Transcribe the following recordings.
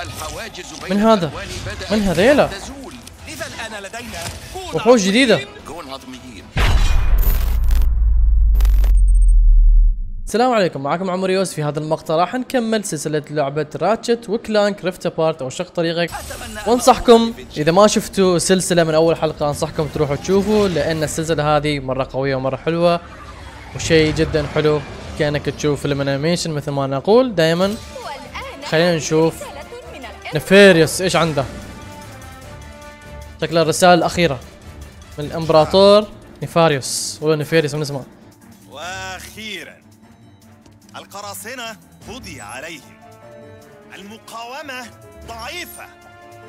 الحواجز بين من هذا؟ من هذيلا؟ إذا الآن لدينا وحوش جديدة. السلام عليكم. معكم عمر يوسف في هذا المقطع. راح نكمل سلسلة لعبة راتشت وكلانك ريفت أبارت أو شق طريقك. وانصحكم إذا ما شفتوا سلسلة من أول حلقة أنصحكم تروحوا تشوفوا لأن السلسلة هذه مرة قوية ومرة حلوة وشيء جدا حلو كأنك تشوف فيلم animation مثل ما نقول دائما خلينا نشوف. نفيريوس إيش عنده؟ شكلها الرسالة الأخيرة من الإمبراطور نفاريوس ولا نفيريوس من اسمه وأخيرا القراصنة قضي عليهم. المقاومة ضعيفة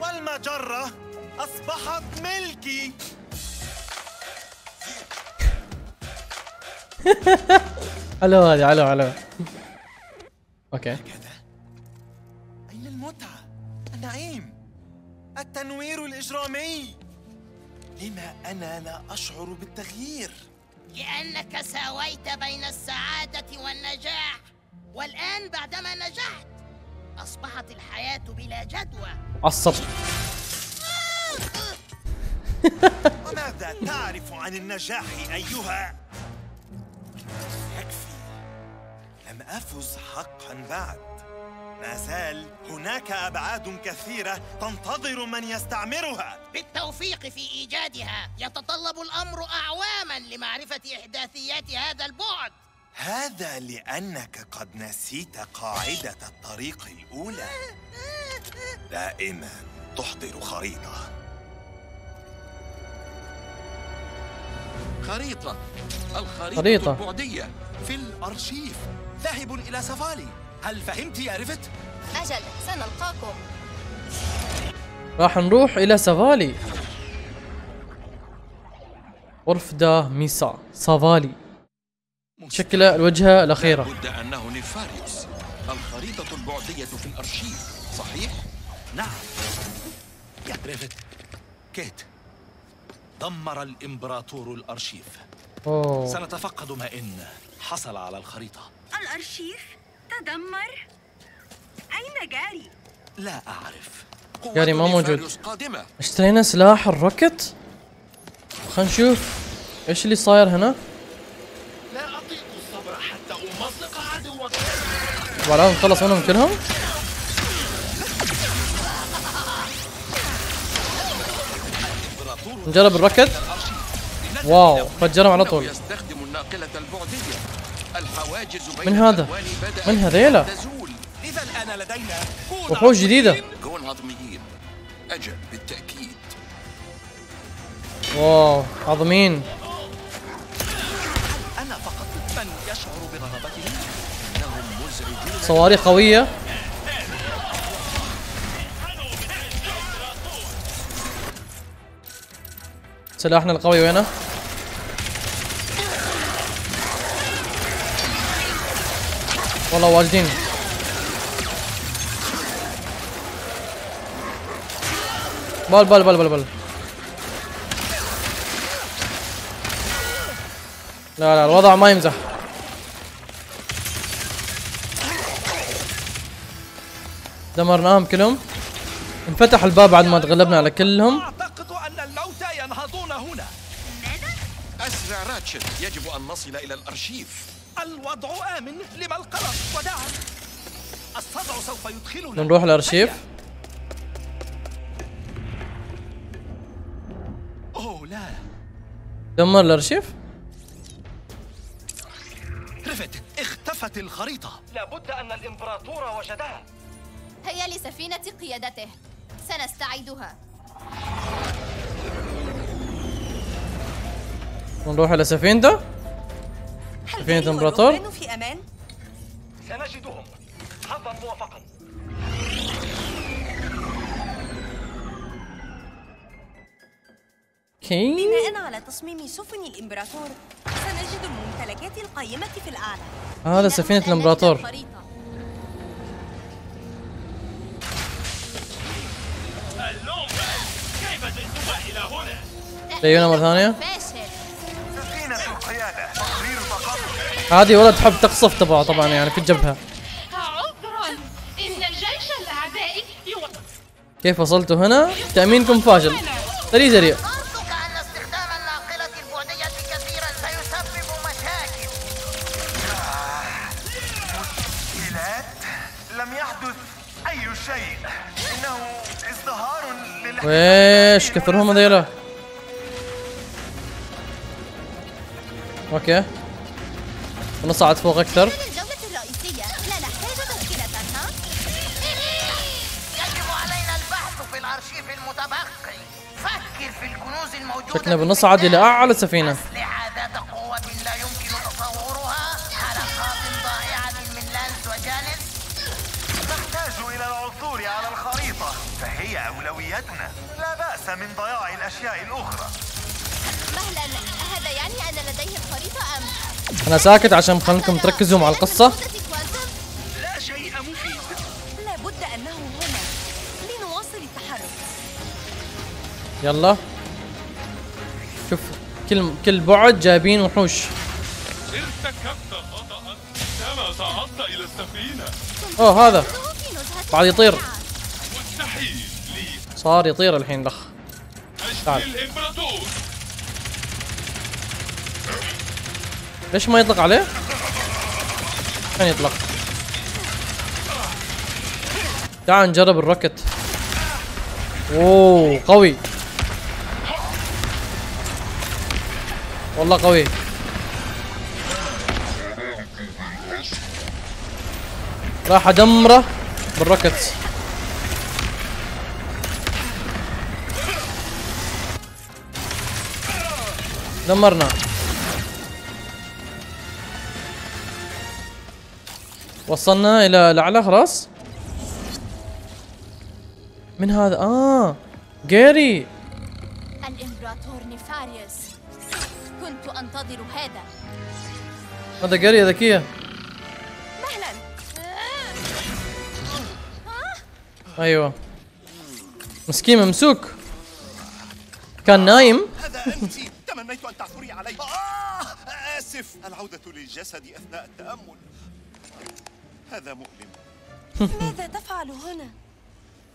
والمجرة أصبحت ملكي. حلو هذه حلو حلو أوكي. التنوير الإجرامي. لما أنا لا أشعر بالتغيير؟ لأنك ساويت بين السعادة والنجاح. والآن بعدما نجحت أصبحت الحياة بلا جدوى. عصب وماذا تعرف عن النجاح أيها؟ يكفي. لم أفز حقا بعد. ما زال هناك أبعاد كثيرة تنتظر من يستعمرها. بالتوفيق في إيجادها يتطلب الأمر أعواما لمعرفة إحداثيات هذا البعد. هذا لأنك قد نسيت قاعدة الطريق الأولى. دائما تحضر خريطة. خريطة الخريطة خريطة. البعدية في الأرشيف. ذاهب إلى سفالي. هل فهمت يا ريفت؟ أجل سنلقاكم. راح نروح إلى سافالي. غرفة ميسا سافالي. شكله الوجهة الأخيرة. بد أنه نفاريوس الخريطة البعدية في الأرشيف صحيح؟ نعم. يا ريفت كيت دمر الإمبراطور الأرشيف. أوه. سنتفقد ما إن حصل على الخريطة. الأرشيف؟ تدمر؟ أين جاري؟ لا أعرف. يعني ما موجود. اشترينا سلاح ال rocket خلينا نشوف. إيش اللي صاير هنا؟ لا أطيق الصبر حتى أمزق عدوك. وبعدين نخلص منهم كلهم؟ نجرب الروكت واو فجرهم على طول. يستخدم الناقلة البعدية. من هذا؟ من هذيلا؟ إذا الآن لدينا وحوش جديدة. كون هضميين. أجل بالتأكيد. واو عظمين. أنا فقط من يشعر برغبته إنهم مزعجون. صواريخ قوية. سلاحنا القوي وينه؟ والله واجدين. بال بال بال بال بال. لا لا الوضع ما يمزح. دمرناهم كلهم. انفتح الباب بعد ما تغلبنا على كلهم. أعتقد أن الموتى ينهضون هنا. أسرع راتشت يجب أن نصل إلى الأرشيف. الوضع آمن لما القلق وداعا الصدع سوف يدخلنا. نروح الأرشيف؟ أوه لا. دمر الأرشيف؟ ريفت اختفت الخريطة. لابد أن الإمبراطور وجدها. هيا لسفينة قيادته. سنستعيدها. نروح على سفينته؟ إمبراطور؟ والرهبان في أمان؟ سنجدهم. حظا موفقا كي بناء على تصميم سفن الإمبراطور سنجد الممتلكات القائمة في الأعلى. هذا سفينة الإمبراطور. ليونا مرة ثانية. هذه والله تحب تقصف تبعه طبعا يعني في يواجه كيف وصلتوا هنا؟ تأمينكم فاشل سريع سريع. ويش كثرهم هذيلا؟ أوكي. نصعد فوق أكثر. شكلنا في بنصعد إلى. أعلى سفينة. لا بأس من ضياع الأشياء الأخرى. مهلا هذا يعني أن لديه الخريطة أم؟ أنا ساكت عشان خلكم تركزوا مع القصة. مدة كوانتم؟ لا شيء مفيد. لابد أنه هنا. لنواصل التحرك. يلا. شوف كل كل بعد جايبين وحوش. ارتكبت خطأ عندما صعدت إلى السفينة. أوه هذا. بعد يطير. سريعة. مستحيل. لي صار يطير الحين لخ. تعال. أجل الإمبراطور. ليش ما يطلق عليه؟ كان يطلق تعال نجرب الروكت أوه قوي. والله قوي. راح أدمره بال rocket دمرنا. وصلنا إلى الأعلى خلاص؟ من هذا؟ آه جيري. الإمبراطور نيفاريوس. كنت أنتظر هذا. هذا جيري ذكية. مهلا. أيوه. مسكين ممسوك. كان نايم. هذا أنت. تمنيت أن تعثري علي. آه آسف. العودة للجسد أثناء التأمل. هذا مؤلم. ماذا تفعل هنا؟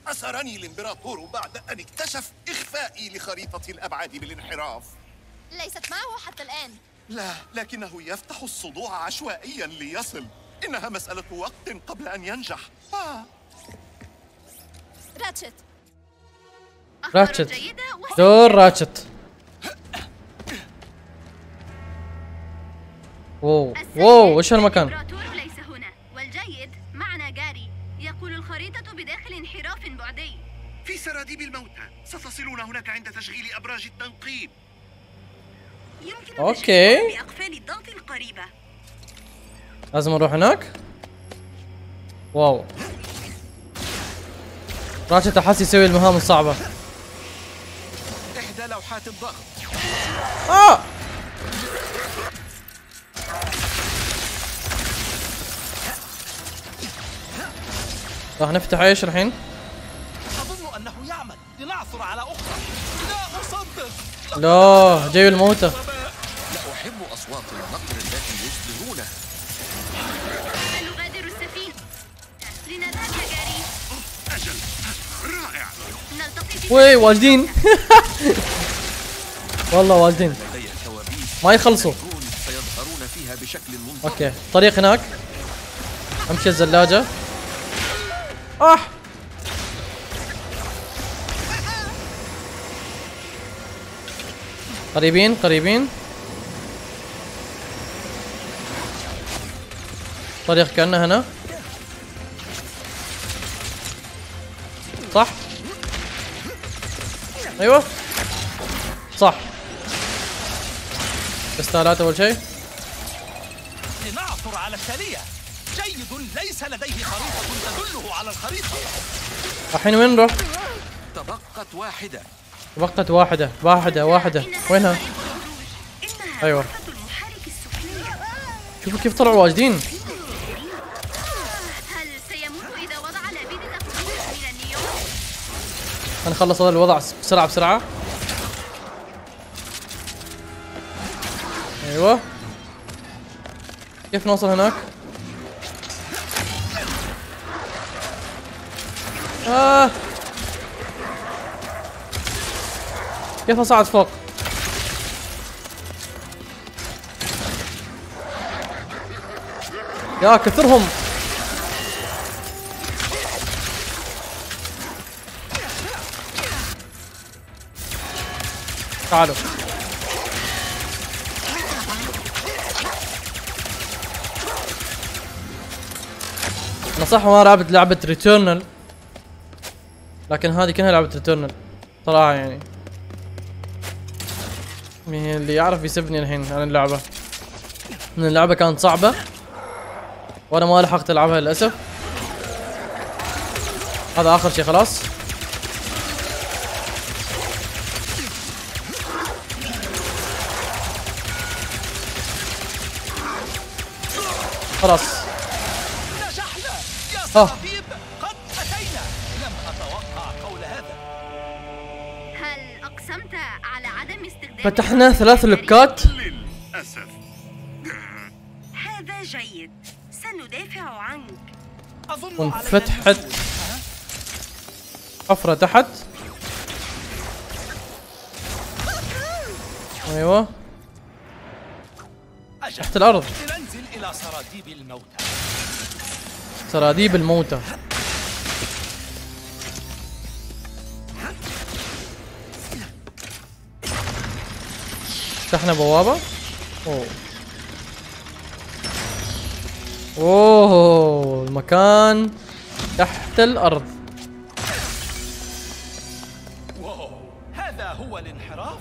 أسرني الإمبراطور بعد أن اكتشف إخفائي لخريطة الأبعاد بالانحراف. ليست معه حتى الآن. لا لكنه يفتح الصدوع عشوائيا ليصل. إنها مسألة وقت قبل أن ينجح. آه. راتشت. راتشت. دور راتشت. واو واو وش هالمكان الإمبراطور ليس هنا والجيد معنا جاري يقول الخريطة بداخل انحراف بعدي سراديب الموتى. ستصلون هناك عند تشغيل أبراج التنقيب. يمكن okay. بأقفال الضغط القريبة. لازم نروح هناك؟ wow. راتشت احس يسوي المهام الصعبة. إحدى لوحات الضغط. آه! راح نفتح إيش الحين؟ أنه يعمل لنعثر على أخرى. لا أصدق. لا جاي الموتى. لا أحب أصوات النقر التي يصدرونها نغادر السفينة. لنذهب يا جاري. أجل. رائع. نلتقي وي والدين. والله والدين. ما يخلصوا. سيظهرون فيها بشكل أوكي. طريق هناك. أمشي الزلاجة. أه! قريبين قريبين. طريق كأنه هنا. صح؟ أيوه. صح. كستالات أول شيء. لنعثر على التالية جيد ليس لديه خريطة تدله على الخريطة. الحين وين نروح؟ تبقت واحدة. بقت واحدة واحدة واحدة وينها؟ السفلية شوفوا كيف طلعوا واجدين؟ هنخلص هذا الوضع بسرعة بسرعة أيوه كيف نوصل هناك؟ كيف اصعد فوق؟ يا كثرهم. تعالوا. أنا صح ما لعبت لعبة Returnal لكن هذه كلها لعبة Returnal صراحة يعني. اللي يعرف يسبني الحين عن اللعبة. ان اللعبة كانت صعبة. وأنا ما لحقت ألعبها للأسف. هذا آخر شيء خلاص. خلاص. نجحنا فتحنا ثلاث لوكات للأسف. هذا جيد. سندافع عنك. أظن النزول. حفرة تحت. أيوه. تحت الأرض. لننزل إلى سراديب الموتى. سراديب الموتى. فتحنا بوابة. أوه. أوه المكان تحت الأرض. واو هذا هو الانحراف؟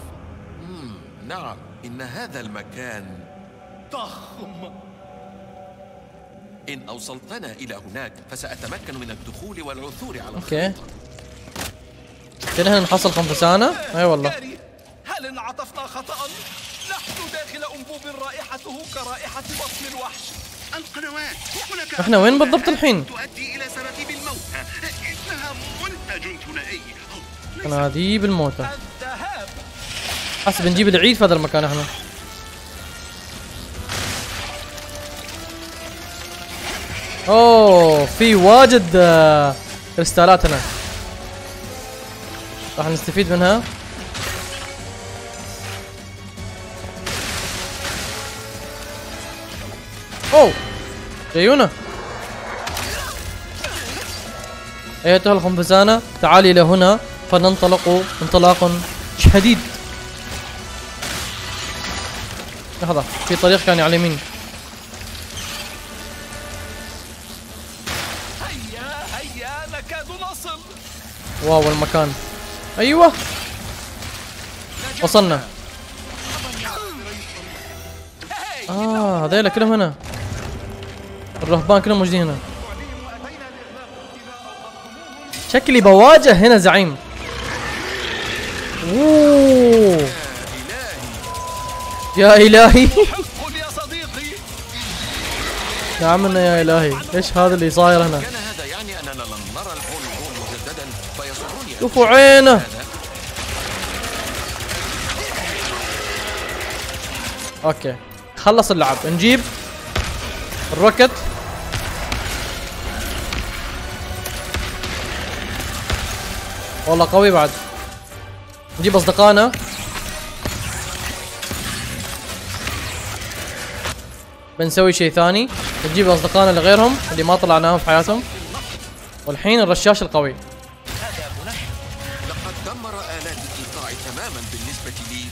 نعم إن هذا المكان ضخم. إن أوصلتنا إلى هناك فسأتمكن من الدخول والعثور على أوكي. الخريطة. كنا هنا نحصل خنفسانة؟ أي والله. جاري هل انعطفنا خطأ؟ نحن داخل أنبوب رائحته كرائحة بطن الوحش. القنوات هناك إحنا وين بالضبط الحين؟ تؤدي إلى سراتيب الموتى إنها منتج ثنائي. قناديب الموتى الذهاب. حسب نجيب العيد في هذا المكان إحنا. أوه في واجد آه، كريستالات هنا راح نستفيد منها. أوه! جايونا. ايتها الخنفسانة تعالي إلى هنا فننطلق انطلاق شديد. لحظة في طريق كان على اليمين. هيا هيا نكاد نصل واو المكان. أيوه. وصلنا. آه هذيلا كلهم هنا. الرهبان كلهم موجودين هنا. شكلي بواجه هنا زعيم. أوه. يا إلهي. يا نعمنا يا إلهي إيش هذا اللي صاير هنا؟ شوفوا عينه. okay خلص اللعب. نجيب ال rocket. والله قوي بعد. نجيب أصدقائنا. بنسوي شيء ثاني. نجيب أصدقائنا اللي غيرهم اللي ما طلعناهم في حياتهم. والحين الرشاش القوي. لقد دمر آلات الإيقاع تماما بالنسبة لي.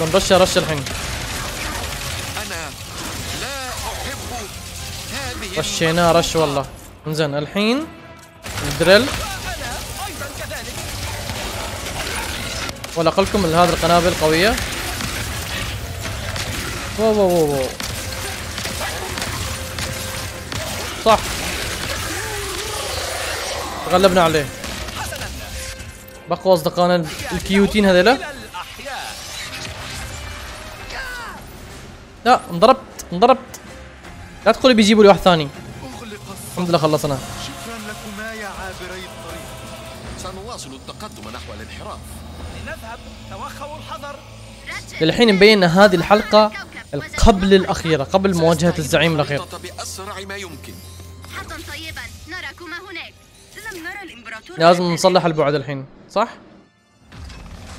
بنرشه رشه الحين. لا هذه رشيناه رش والله. انزين الحين الدريل. ولا اقلكم هذه القنابل قوية. wow wow wow. صح. تغلبنا عليه. بقوا أصدقائنا ال cute ين هذيلا. لا انضربت انضربت. لا تقولي بيجيبوا لي واحد ثاني. الحمد لله خلصنا. شكرا لكما يا عابري الطريق. سنواصل التقدم نحو الانحراف. لنذهب توخوا الحذر. للحين مبين ان هذه الحلقة الكوكب قبل الأخيرة قبل مواجهة الزعيم الأخير. الخريطة بأسرع ما يمكن. حظا طيبا نراكما هناك. لم نرى الإمبراطور لازم. نصلح البعد الحين صح؟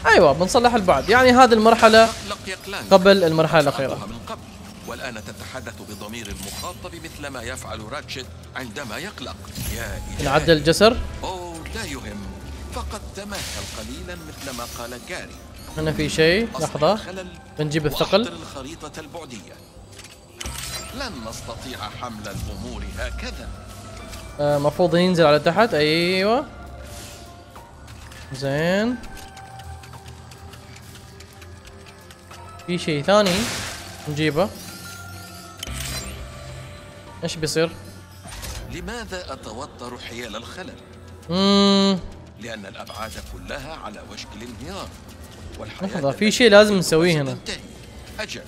أيوه بنصلح البعد. يعني هذه كلان قبل المرحلة الأخيرة. فعلتها من قبل. والآن تتحدث بضمير المخاطب مثل ما يفعل راتشت عندما يقلق. يا إلهي. نعدل الجسر. أوه لا يهم. فقد تمهل قليلا مثل ما قال جاري. هنا في شيء الخلل بنجيب الثقل. الخريطة البعدية. لن نستطيع حمل الأمور هكذا. آه، مفروض ينزل على تحت. أيوه. زين. في شيء ثاني نجيبه. إيش بيصير؟ لماذا أتوتر حيال الخلل؟ مم. لأن الأبعاد كلها على وشك الانهيار. لحظة في شيء لازم نسويه هنا. أجل.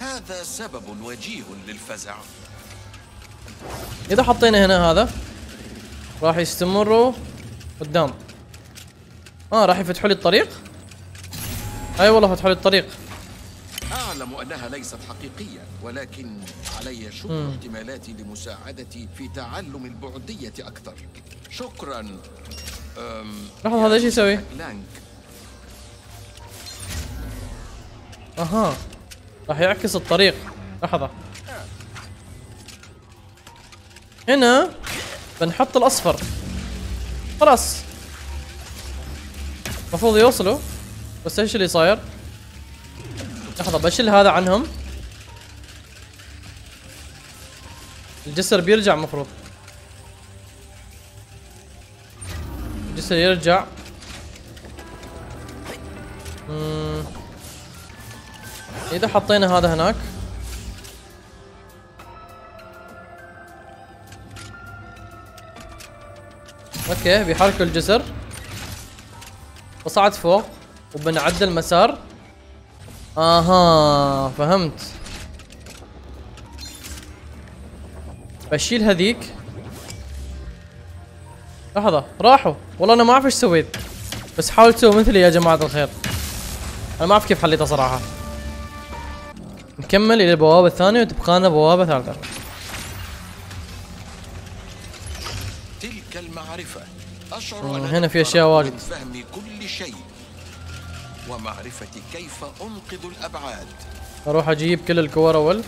هذا سبب وجيه للفزع. إذا حطينا هنا هذا راح يستمروا قدام. آه راح يفتحوا لي الطريق؟ أي والله فتحوا لي الطريق. أعلم أنها ليست حقيقية ولكن علي شكر. احتمالاتي لمساعدتي في تعلم البعدية أكثر. شكرا. لحظة هذا إيش يسوي؟ أها. راح يعكس الطريق. لحظة. هنا بنحط الأصفر. خلاص. المفروض يوصلوا. بس إيش اللي صاير؟ لحظة بشيل هذا عنهم. الجسر بيرجع المفروض الجسر يرجع. مم. إذا حطينا هذا هناك. أوكي بيحركوا الجسر وصعد فوق وبنعدل مسار. آها فهمت. بشيل هذيك. لحظة. راحوا. والله أنا ما أعرف إيش سويت. بس حاولوا تسووا مثلي يا جماعة الخير. أنا ما أعرف كيف حليتها صراحة. نكمل إلى البوابة الثانية وتبقانا بوابة ثالثة. تلك المعرفة أشعر مم، أنني هنا في فرغت واجد. من فهم كل شيء. ومعرفة كيف أنقذ الأبعاد. أروح أجيب كل الكور أول.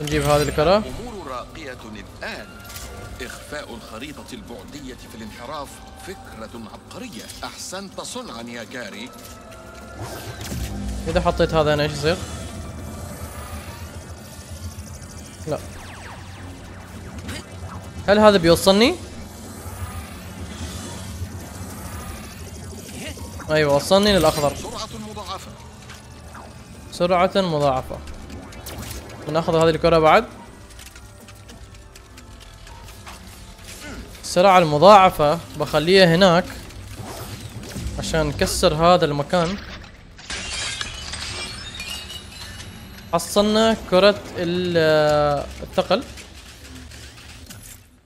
نجيب هذه الكرة. الأمور راقية الآن. إخفاء الخريطة البعدية في الانحراف فكرة عبقرية. أحسنت صنعا يا جاري. إذا حطيت هذا هنا إيش يصير؟ لا. هل هذا بيوصلني؟ أيوه وصلني للأخضر. سرعة مضاعفة. سرعة مضاعفة. بناخذ هذه الكرة بعد. السرعة المضاعفة بخليها هناك عشان نكسر هذا المكان. حصلنا كرة ال- الثقل.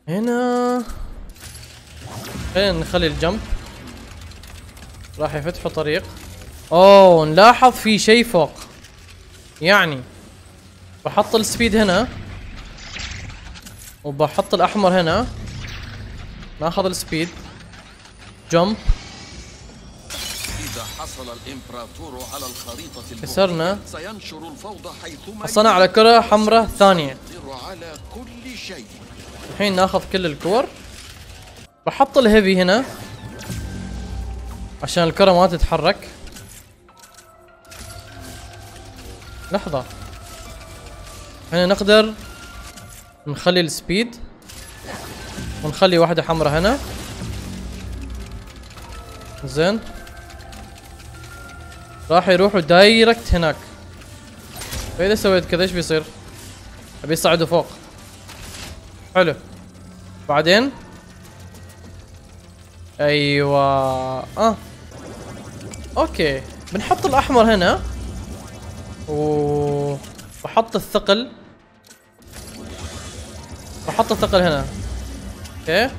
هنا خلينا نخلي الجمب راح يفتحوا طريق. أوه نلاحظ في شيء فوق. يعني بحط السبيد هنا وبحط الأحمر هنا. ناخذ ال speed. jump. إذا حصل الإمبراطور على الخريطة كسرنا. سينشر الفوضى حيثما حصلنا على كرة حمراء ثانية. على كل شيء. الحين ناخذ كل الكور. بحط ال heavy هنا عشان الكرة ما تتحرك. لحظة. هنا نقدر نخلي ال speed. ونخلي واحدة حمراء هنا. زين. راح يروحوا direct هناك. فإذا سويت كذا إيش بيصير؟ أبي يصعدوا فوق. حلو. بعدين؟ أيوه. آه. أوكي. بنحط الأحمر هنا. و بحط الثقل. بحط الثقل هنا. okay.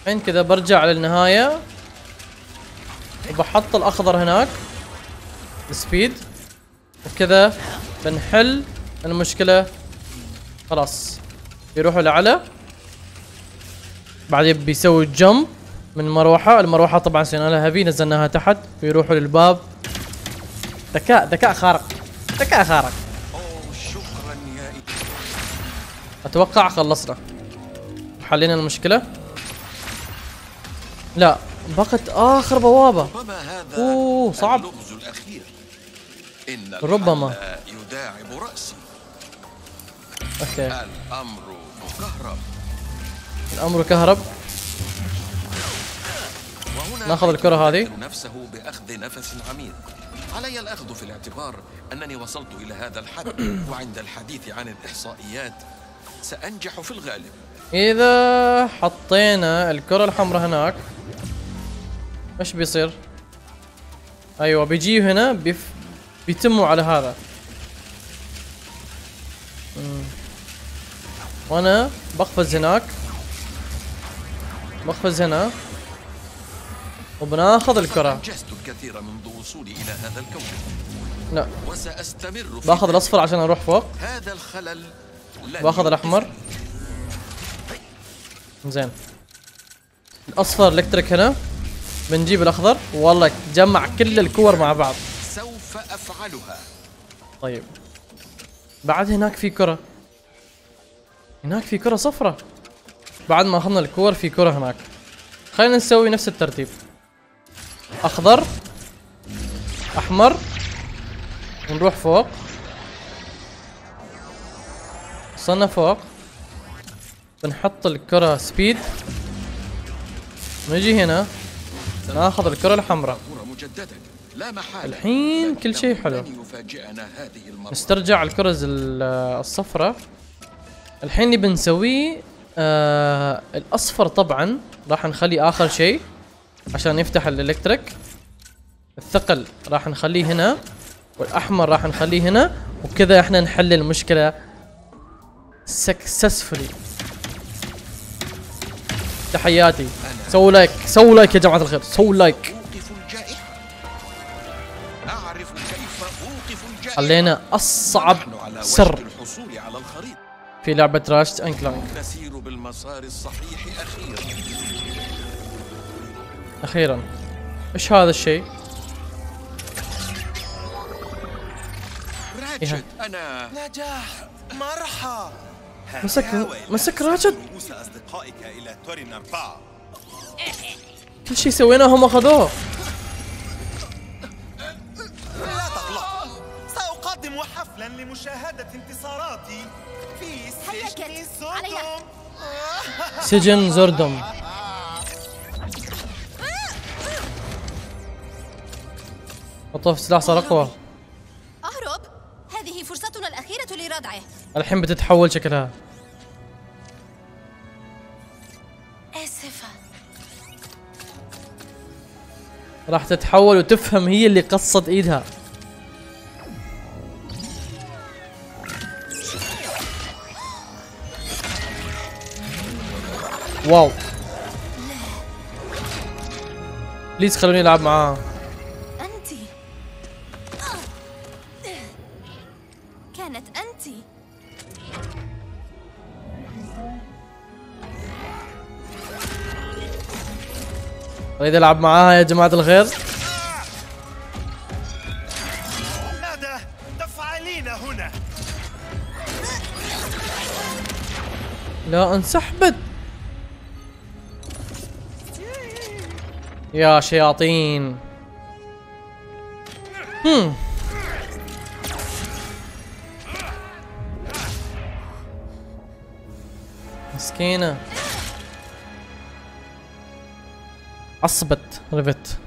الحين كذا برجع للنهاية. وبحط الأخضر هناك. ال speed وكذا بنحل المشكلة. خلاص. بيروحوا لعلى بعدين بيسوي jump من المروحة المروحة طبعا سوينا لها heavy نزلناها تحت. ويروحوا للباب. ذكاء ذكاء خارق. ذكاء خارق. إلهي أتوقع خلصنا. حلينا المشكلة؟ لا بقت آخر هذا أوه، صعب. إن ربما. يداعب رأسي. أوكي. الأمر مكهرب. الأمر كهرب. ناخذ الكرة هذه. نفسه بأخذ نفس عميق. علي الأخذ في الاعتبار أنني وصلت إلى هذا الحد. وعند الحديث عن الإحصائيات سأنجح في الغالب. إذا حطينا الكرة الحمراء هناك إيش بيصير؟ أيوه بيجي هنا بيف... بيتموا على هذا. مم. وأنا بقفز هناك. بقفز هنا. وبناخذ الكرة. الكثير منذ وصولي إلى هذا الكوكب. لا. وسأستمر باخذ الأصفر عشان أروح فوق. هذا الخلل. باخذ الأحمر. زين. الأصفر الكتريك هنا بنجيب الأخضر والله جمع كل الكور مع بعض. سوف أفعلها. طيب. بعد هناك في كرة. هناك في كرة صفرة. بعد ما أخذنا الكور في كرة هناك. خلينا نسوي نفس الترتيب. أخضر أحمر ونروح فوق. وصلنا فوق. بنحط الكرة سبيد نجي هنا ناخذ الكرة الحمراء. الحين كل شيء حلو. نسترجع الكرز ال- الصفراء الحين اللي بنسويه آه الأصفر طبعا. راح نخليه آخر شيء عشان يفتح الإلكتريك. الثقل راح نخليه هنا. والأحمر راح نخليه هنا. وكذا إحنا نحل المشكلة سكسسفولي تحياتي. سووا like. سووا like يا جماعة الخير. سووا like. خلينا أصعب سر. في لعبة Ratchet and Clank نسير بالمسار الصحيح أخيرا. أخيرا. إيش هذا الشيء؟ راتشت أنا. نجاح. مرحى مسك مسك راشد رؤوس أصدقائك إلى تورين كل شيء سويناه هم أخذوه. لا تقلق. سأقدم حفلا لمشاهدة انتصاراتي في سجن علينا. سجن زردم وطف سلاح صار أقوى. أهرب. هذه فرصتنا الأخيرة لردعه. الحين بتتحول شكلها. راح تتحول وتفهم هي اللي قصت إيدها. واو. بليز خلوني ألعب معاها. أريد ألعب معاها يا جماعة الخير. ماذا تفعلين هنا؟ لا انسحبت يا شياطين. هم. مسكينة. عصبت رفت.